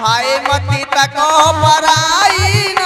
हाय मती तको पराई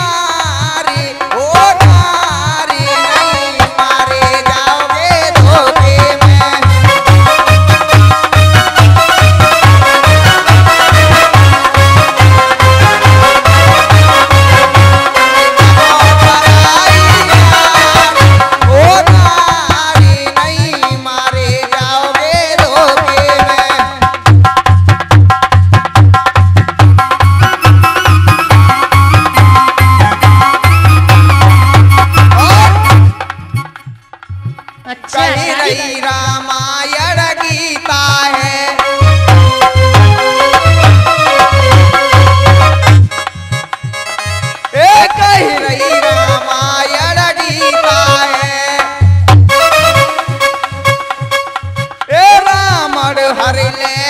अच्छा। कही अच्छा। रही रामायण गीता है। कही ले